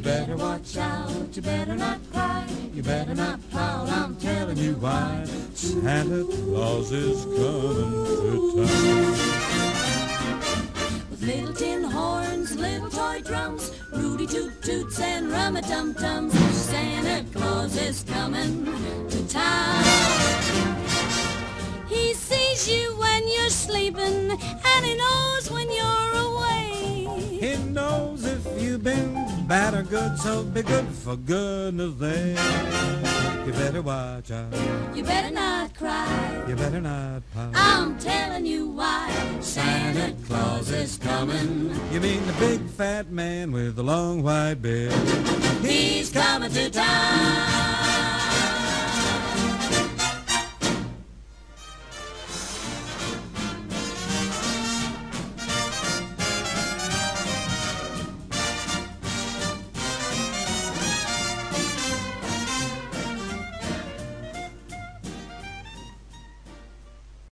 better watch out, you better not cry, you better not pout, I'm telling you why. Santa Claus is coming to town. With little tin horns, little toy drums, Rudy toot toots and rum a tum tums. Santa Claus is coming to town. He sees you when you're sleeping, and he knows when you're away. He knows if you've been bad or good, so be good for goodness sake. You better watch out, You better not cry. you better not pout. I'm telling you why. Santa Claus is coming. You mean the big fat man with the long white beard? He's coming to town.